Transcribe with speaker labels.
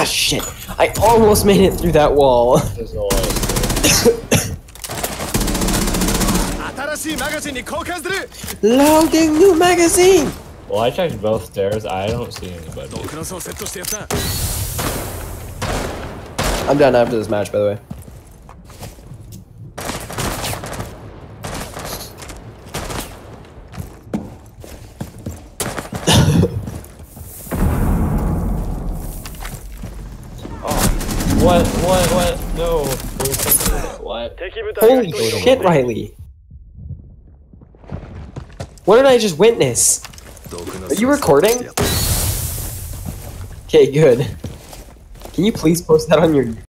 Speaker 1: Ah, shit. I almost made it through that wall.
Speaker 2: There's
Speaker 1: Loading new magazine!
Speaker 2: Well, I checked both stairs. I don't see anybody.
Speaker 1: I'm done after this match, by the way.
Speaker 2: What? What? What? No. What?
Speaker 1: Holy shit, Riley! What did I just witness? Are you recording? Okay, good. Can you please post that on your